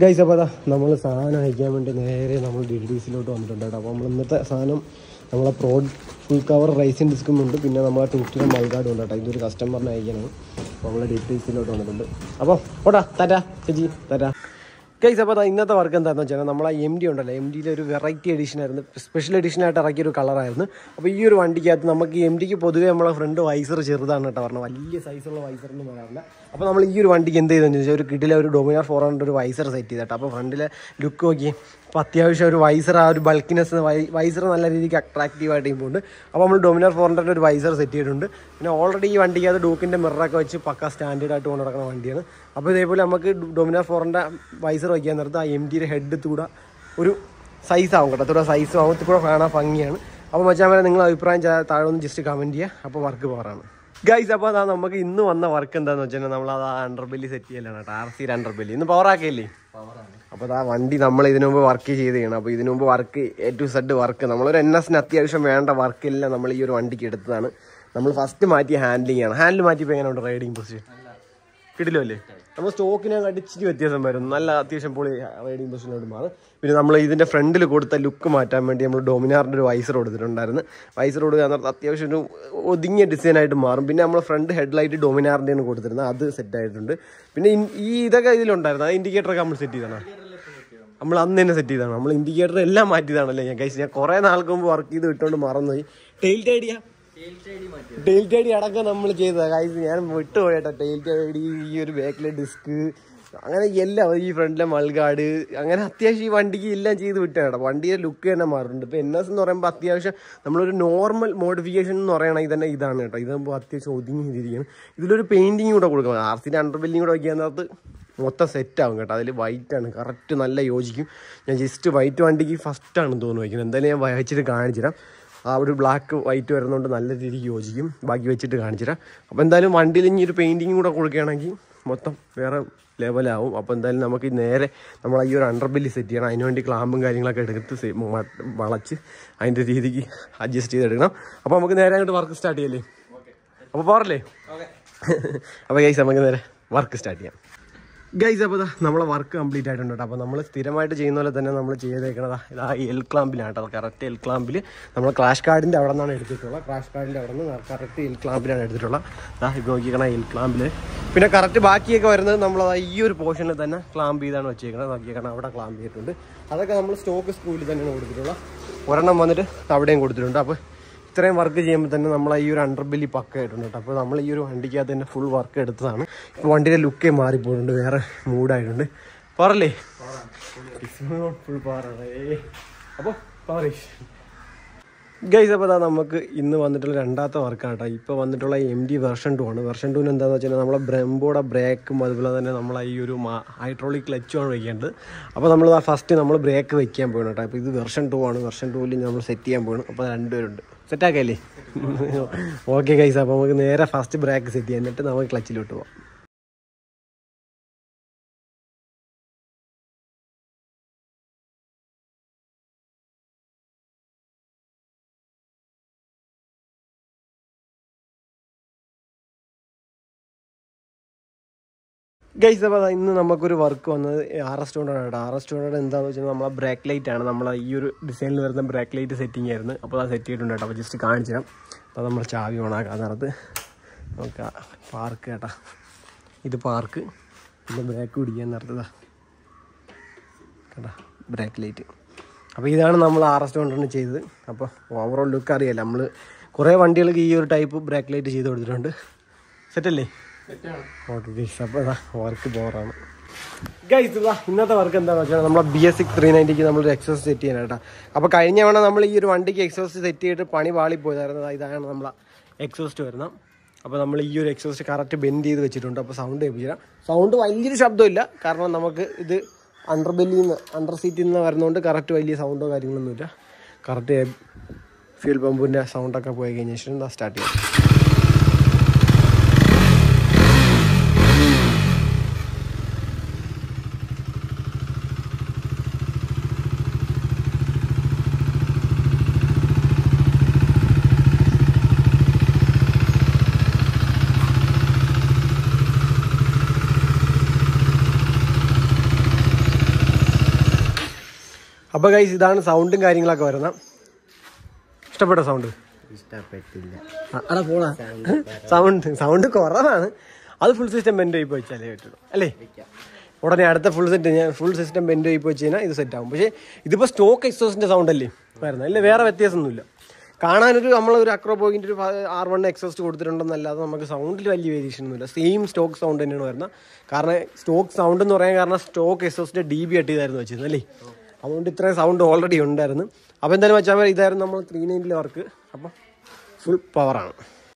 Guys അപ്പോൾ അതാ നമ്മൾ സാധനം അയക്കാൻ വേണ്ടി നേരെ നമ്മൾ ഡി ഡി സിയിലോട്ട് വന്നിട്ടുണ്ട് അപ്പോൾ നമ്മൾ ഇന്നത്തെ സാധനം നമ്മളെ പ്രോഡ് ഫുൾ കവർ റൈസിൻ ഡിസ്കും ഉണ്ട്. പിന്നെ നമ്മളെ ടൂസ്റ്റിന്റെ മൈകാർഡും ഉണ്ട് കേട്ടോ. ഇതൊരു കസ്റ്റമറിന് അയക്കാനാണ് അപ്പോൾ നമ്മൾ ഡി ഡി സിയിലോട്ട് വന്നിട്ടുണ്ട്. അപ്പോൾ ഓടാ തരാ ചേച്ചി തരാ ഗൈസ് അപ്പോൾ അതാ ഇന്നത്തെ വർക്ക് എന്താണെന്ന് വെച്ചാൽ നമ്മളെ എം ഡി ഉണ്ടല്ലോ. എം ഡിയിലെ ഒരു വെറൈറ്റി എഡിഷൻ ആയിരുന്നു. സ്പെഷ്യൽ എഡിഷനായിട്ട് ഇറക്കിയ ഒരു കളറായിരുന്നു അപ്പോൾ ഈ ഒരു വണ്ടിക്കകത്ത് നമുക്ക് എം ഡിക്ക് പൊതുവേ നമ്മളെ ഫ്രണ്ട് വൈസർ ചെറുതാണ് കേട്ടോ പറഞ്ഞത്. വലിയ സൈസുള്ള വൈസർ എന്ന് വരാറില്ല അപ്പോൾ നമ്മൾ ഈ ഒരു വണ്ടിക്ക് എന്ത് ചെയ്തെന്ന് ചോദിച്ചാൽ ഒരു കിട്ടിലെ ഒരു ഡൊമിനാർ ഫോർ ഹൺഡ്രഡ് ഒരു വൈസർ സെറ്റ് ചെയ്തിട്ട് അപ്പോൾ ഫ്രണ്ടിലെ ലുക്ക് നോക്കി. അപ്പോൾ അത്യാവശ്യം ഒരു വൈസർ ആ ഒരു ബൾക്കിനെസ് വൈസർ നല്ല രീതിക്ക് അട്രാക്റ്റീവ് ആയിട്ട് പോകുന്നുണ്ട് അപ്പോൾ നമ്മൾ ഡൊമിനാർ ഫോർ ഹൺഡ്രഡ് ഒരു വൈസർ സെറ്റ് ചെയ്തിട്ടുണ്ട്. പിന്നെ ഓൾറെഡി ഈ വണ്ടിക്ക് അത് ഡൂക്കിന്റെ മിററൊക്കെ വെച്ച് പക്ക സ്റ്റാൻഡേർഡ് ആയിട്ട് കൊണ്ട് നടക്കുന്ന വണ്ടിയാണ്. അപ്പോൾ ഇതേപോലെ നമുക്ക് ഡൊമിനാർ ഫോറിന്റെ വൈസർ വയ്ക്കാൻ നേരത്ത് ആ എം ടിയുടെ ഹെഡ് കൂടെ ഒരു സൈസ് ആവും കേട്ടോ. അത്ര സൈസും ആവും. കൂടെ കാണാൻ ഭംഗിയാണ്. അപ്പോൾ മച്ചാൻ വരെ നിങ്ങൾ അഭിപ്രായം താഴെ ഒന്ന് ജസ്റ്റ് കമന്റ് ചെയ്യുക അപ്പോൾ വർക്ക് പോകാറാണ് ഗൈസ് അപ്പോൾ അതാ നമുക്ക് ഇന്ന് വന്ന വർക്ക് എന്താണെന്ന് വെച്ചാൽ നമ്മൾ അത് അണ്ടർബെല്ലി സെറ്റ് ചെയ്യലാണ് കേട്ടോ. ആർ സി അണ്ടർബെല്ലി ഇന്ന് പവർ ആക്കിയല്ലേ? അപ്പോൾ അതാ വണ്ടി നമ്മൾ ഇതിനു മുമ്പ് വർക്ക് ചെയ്ത് ചെയ്യണം അപ്പോൾ ഇതിനു മുമ്പ് work A to Z work നമ്മളൊരു എൻ എസിന് അത്യാവശ്യം വേണ്ട വർക്കെല്ലാം നമ്മൾ ഈ ഒരു വണ്ടിക്ക് എടുത്തതാണ്. നമ്മൾ ഫസ്റ്റ് മാറ്റി ഹാൻഡ്ലിംഗ് ആണ് ഹാൻഡിൽ മാറ്റിയപ്പോൾ എങ്ങനെയുണ്ട് റൈഡിങ് പൊസിഷൻ കിടിലോ അല്ലേ? നമ്മൾ സ്റ്റോക്കിനെ അടിച്ചിട്ട് വ്യത്യാസം വരും നല്ല അത്യാവശ്യം പൊളി റൈഡിങ് പൊസിഷനോട് മാറും പിന്നെ നമ്മൾ ഇതിന്റെ ഫ്രണ്ടിൽ കൊടുത്ത ലുക്ക് മാറ്റാൻ വേണ്ടി നമ്മൾ ഡൊമിനാറിന്റെ ഒരു വൈസർ കൊടുത്തിട്ടുണ്ടായിരുന്നു. വൈസർ കൊടുക്കുക പറഞ്ഞാൽ അത്യാവശ്യം ഒരു ഒതുങ്ങിയ ഡിസൈനായിട്ട് മാറും. പിന്നെ നമ്മൾ ഫ്രണ്ട് ഹെഡ് ലൈറ്റ് ഹെഡ്ലൈറ്റ് ഡൊമിനാറിന്റെയാണ് കൊടുത്തിരുന്നത്. അത് സെറ്റ് ആയിട്ടുണ്ട്. പിന്നെ ഈ ഇതൊക്കെ ഇതിലുണ്ടായിരുന്നു. അത് ഇൻഡിക്കേറ്ററൊക്കെ നമ്മൾ സെറ്റ് ചെയ്താണ് നമ്മൾ അന്ന് തന്നെ സെറ്റ് ചെയ്താണ് നമ്മൾ ഇൻഡിക്കേറ്റർ എല്ലാം മാറ്റിയതാണല്ലേ ഞാൻ കഴിച്ച് ഞാൻ കുറേ നാൾക്ക് മുമ്പ് വർക്ക് ചെയ്ത് ഇട്ടുകൊണ്ട് മറന്നുപോയി. ടെയിൽ ടൈഡിയാ ടെയിൽ ടൈഡി അടക്കം നമ്മൾ ചെയ്തതാ. കാര്യം ഞാൻ വിട്ടുപോയട്ടോ. ടെയിൽ ടൈഡി ഈ ഒരു ബാക്കിലെ ഡിസ്ക് അങ്ങനെ എല്ലാം ഈ ഫ്രണ്ടിലെ മൾഗാർഡ്. അങ്ങനെ അത്യാവശ്യം ഈ വണ്ടിക്ക് എല്ലാം ചെയ്ത് വിട്ടാണ്. വണ്ടിയുടെ ലുക്ക് തന്നെ മാറുന്നുണ്ട്. ഇപ്പം എൻ എസ് എന്ന് പറയുമ്പോൾ അത്യാവശ്യം നമ്മളൊരു നോർമൽ മോഡിഫിക്കേഷൻ എന്ന് പറയണത് തന്നെ ഇതാണ് കേട്ടോ. ഇതാകുമ്പോൾ അത്യാവശ്യം ഒതുങ്ങി ചെയ്തിരിക്കുകയാണ്. ഇതിലൊരു പെയിന്റിങ് കൂടെ കൊടുക്കണം. അണ്ടർ ബില്ലിങ് കൂടെ വയ്ക്കാനകത്ത് മൊത്തം സെറ്റ് ആവും കേട്ടോ. അതിൽ വൈറ്റ് ആണ്. കറക്റ്റ് നല്ല യോജിക്കും. ഞാൻ ജസ്റ്റ് വൈറ്റ് വണ്ടിക്ക് ഫസ്റ്റ് ആണ് തോന്നുന്നു. വയ്ക്കുന്നത് എന്തായാലും ഞാൻ വായിച്ചിട്ട് കാണിച്ചു തരാം ആ ഒരു ബ്ലാക്ക് വൈറ്റ് വരുന്നതുകൊണ്ട് നല്ല രീതിക്ക് യോജിക്കും. ബാക്കി വെച്ചിട്ട് കാണിച്ചു തരാം. അപ്പോൾ എന്തായാലും വണ്ടിയിൽ ഇനി ഒരു പെയിന്റിങ് കൂടെ കൊടുക്കുകയാണെങ്കിൽ മൊത്തം വേറെ ലെവലാവും അപ്പോൾ എന്തായാലും നമുക്ക് ഈ നേരെ നമ്മൾ ഈ ഒരു അണ്ടർ ബില്ല് സെറ്റ് ചെയ്യണം. അതിനുവേണ്ടി ക്ലാമ്പും കാര്യങ്ങളൊക്കെ എടുത്ത് വളച്ച് അതിന്റെ രീതിക്ക് അഡ്ജസ്റ്റ് ചെയ്തെടുക്കണം. അപ്പോൾ നമുക്ക് നേരെ അങ്ങോട്ട് വർക്ക് സ്റ്റാർട്ട് ചെയ്യല്ലേ? അപ്പോൾ പോരല്ലേ അപ്പോൾ ഗൈസ് നമുക്ക് നേരെ വർക്ക് സ്റ്റാർട്ട് ചെയ്യാം. ഗൈസ് അപ്പോൾ നമ്മളെ വർക്ക് കംപ്ലീറ്റ് ആയിട്ടുണ്ട് കേട്ടോ. അപ്പോൾ നമ്മൾ സ്ഥിരമായിട്ട് ചെയ്യുന്ന പോലെ തന്നെ നമ്മൾ ചെയ്തേക്കണതാ ഇതാ എൽ ക്ലാമ്പിലാണ് കേട്ടോ. കറക്റ്റ് എൽ ക്ലാമ്പിൽ നമ്മൾ ക്ലാഷ് കാർഡിന്റെ അവിടെ നിന്നാണ് എടുത്തിട്ടുള്ളത്. ക്രാഷ് കാർഡിന്റെ അവിടെ നിന്ന് കറക്റ്റ് എൽ ക്ലാമ്പിലാണ് എടുത്തിട്ടുള്ളത്. ഇതാ ഇത് നോക്കിക്കണ എൽ ക്ലാമ്പിൽ പിന്നെ കറക്റ്റ് ബാക്കിയൊക്കെ വരുന്നത് നമ്മൾ ഈ ഒരു പോർഷനിൽ തന്നെ ക്ലാമ്പ് ചെയ്താണ് വെച്ചേക്കുന്നത് നോക്കിയേക്കണം അവിടെ ക്ലാമ്പ് ചെയ്തിട്ടുണ്ട്. അതൊക്കെ നമ്മൾ സ്റ്റോക്ക് സ്കൂളിൽ തന്നെയാണ് കൊടുത്തിട്ടുള്ളത്. ഒരെണ്ണം വന്നിട്ട് അവിടെയും കൊടുത്തിട്ടുണ്ട്. അപ്പോൾ ഇത്രയും വർക്ക് ചെയ്യുമ്പോൾ തന്നെ നമ്മൾ ഈ ഒരു അണ്ടർ ബില്ലി പക്ക ആയിട്ടുണ്ട് അപ്പോൾ നമ്മൾ ഈ ഒരു വണ്ടിക്കകത്ത് തന്നെ ഫുൾ വർക്ക് എടുത്തതാണ്. ഇപ്പോൾ വണ്ടിയുടെ ലുക്കേ മാറിപ്പോയിട്ടുണ്ട് വേറെ മൂഡായിട്ടുണ്ട് പറല്ലേ? ഫുൾ പാറേ അപ്പോൾ പറയ് ഗൈസ് അപ്പോൾ അതാ നമുക്ക് ഇന്ന് വന്നിട്ടുള്ള രണ്ടാമത്തെ വർക്കാണ് കേട്ടോ ഇപ്പോൾ വന്നിട്ടുള്ള എം ഡി വെർഷൻ ടു ആണ്. വെർഷൻ ടുവിന് എന്താണെന്ന് വെച്ചാൽ നമ്മളെ ബ്രംബോടെ ബ്രേക്കും അതുപോലെ തന്നെ നമ്മൾ ഈ ഒരു ഹൈഡ്രോളിക് ക്ലച്ചും ആണ് വയ്ക്കേണ്ടത് അപ്പോൾ നമ്മൾ ഫസ്റ്റ് നമ്മൾ ബ്രേക്ക് വെക്കാൻ പോകണം കേട്ടോ അപ്പോൾ ഇത് വെർഷൻ ടു ആണ്. വെർഷൻ ടുവിൽ നമ്മൾ സെറ്റ് ചെയ്യാൻ പോകണം അപ്പോൾ രണ്ടുപേരുണ്ട്. സെറ്റാക്കല്ലേ ഓക്കെ ഗൈസ് അപ്പോൾ നമുക്ക് നേരെ ഫസ്റ്റ് ബ്രേക്ക് സെറ്റ് ചെയ്യാം. എന്നിട്ട് നമുക്ക് ക്ലച്ചിലോട്ട് പോകാം ഗൈസ് അപ്പോൾ ഇന്ന് നമുക്കൊരു വർക്ക് വന്നത് ആർ എസ് ടൂണ്ടാണ് ആർ എസ് ടൂണ്ടാണ് എന്താണെന്ന് വെച്ചാൽ നമ്മളെ ബ്രേക്ക് ലൈറ്റ് ആണ്. നമ്മൾ ഈ ഒരു ഡിസൈനിൽ വരുന്ന ബ്രേക്ക് ലൈറ്റ് സെറ്റിംഗ് ആയിരുന്നു. അപ്പോൾ അത് സെറ്റ് ചെയ്തിട്ടുണ്ട് കേട്ടോ അപ്പോൾ ജസ്റ്റ് കാണിച്ചു തരാം. അപ്പോൾ നമ്മൾ ചാവി ഓണാക്കാം അതിനകത്ത് നമുക്ക് പാർക്ക് കേട്ടാ. ഇത് പാർക്ക് പിന്നെ ബ്രേക്ക് പിടിക്കാൻ നിർത്തതാ കേട്ടാ ബ്രേക്ക് ലൈറ്റ് അപ്പോൾ ഇതാണ് നമ്മൾ ആർ എസ് കൊണ്ടാണ് ചെയ്തത്. അപ്പോൾ ഓവറോൾ ലുക്ക് അറിയാലോ. നമ്മൾ കുറേ വണ്ടികൾക്ക് ഈ ഒരു ടൈപ്പ് ബ്രേക്ക് ലൈറ്റ് ചെയ്ത് കൊടുത്തിട്ടുണ്ട്. സെറ്റല്ലേ വർക്ക് ബോറാണ് ഇതാ ഇന്നത്തെ വർക്ക് എന്താണെന്ന് വെച്ചാൽ നമ്മളെ ബി എസ് സിക്സ് ത്രീ നയന്റിക്ക് നമ്മളൊരു എക്സോസ് സെറ്റ് ചെയ്യാനായിട്ടാ അപ്പോൾ കഴിഞ്ഞ തവണ നമ്മൾ ഈ ഒരു വണ്ടിക്ക് എക്സോസ്റ്റ് സെറ്റ് ചെയ്തിട്ട് പണി വാളി പോയതായിരുന്നു. ദാ ഇതാണ് നമ്മളെ എക്സോസ്റ്റ് വരുന്നത്. അപ്പോൾ നമ്മൾ ഈ ഒരു എക്സോസ്റ്റ് കറക്റ്റ് ബെൻഡ് ചെയ്ത് വെച്ചിട്ടുണ്ട്. അപ്പോൾ സൗണ്ട് കേൾപ്പിക്കാം. സൗണ്ട് വലിയൊരു ശബ്ദമില്ല. കാരണം നമുക്ക് ഇത് അണ്ടർ ബെല്ലിൽ നിന്ന് അണ്ടർ സീറ്റിൽ നിന്ന് വരുന്നതുകൊണ്ട് കറക്റ്റ് വലിയ സൗണ്ടോ കാര്യങ്ങളൊന്നുമില്ല. കറക്റ്റ് ഫ്യൂൽ പമ്പിന്റെ സൗണ്ടൊക്കെ പോയി കഴിഞ്ഞ ശേഷം സ്റ്റാർട്ട് ചെയ്യാം. അപ്പോൾ ഗൈസ് ഇതാണ് സൗണ്ടും കാര്യങ്ങളൊക്കെ വരുന്ന. ഇഷ്ടപ്പെട്ട സൗണ്ട് ഇഷ്ടപ്പെട്ടില്ല. അടാ പോടാ. സൗണ്ട് സൗണ്ട് കുറവാണ്. അത് ഫുൾ സിസ്റ്റം ബെൻഡ് ആയി വെച്ചാലേ പറ്റുള്ളൂ. അല്ലേ? ഉടനെ അടുത്ത ഫുൾ സെറ്റ് ഞാൻ ഫുൾ സിസ്റ്റം ബെൻഡ് ആയി വെച്ച് കഴിഞ്ഞാൽ ഇത് സെറ്റ് ആവും. പക്ഷേ ഇതിപ്പോൾ സ്റ്റോക്ക് എക്സോസിന്റെ സൗണ്ട് അല്ലേ? വരുന്നത് അല്ലേ വേറെ വ്യത്യാസമൊന്നുമില്ല കാണാനൊരു നമ്മളൊരു അക്രോ പോയിന്റ് ഒരു ആർ വൺ എക്സോസ്റ്റ് കൊടുത്തിട്ടുണ്ടെന്നല്ലാതെ നമുക്ക് സൗണ്ടിൽ വലിയ വേരിയേഷൻ ഒന്നുമില്ല സെയിം സ്റ്റോക്ക് സൗണ്ട് തന്നെയാണ് വരുന്നത് കാരണം സ്റ്റോക്ക് സൗണ്ട് എന്ന് പറയാൻ കാരണം സ്റ്റോക്ക് എക്സോസിന്റെ ഡി ബി ചെയ്തായിരുന്നു വെച്ചിരുന്നത് അല്ലേ? അതുകൊണ്ട് ഇത്രയും സൗണ്ട് ഓൾറെഡി ഉണ്ടായിരുന്നു. അപ്പോൾ എന്തായാലും വെച്ചാൽ ഇതായിരുന്നു നമ്മൾ ത്രീ നയന്റിലെ വർക്ക് അപ്പം ഫുൾ പവറാണ്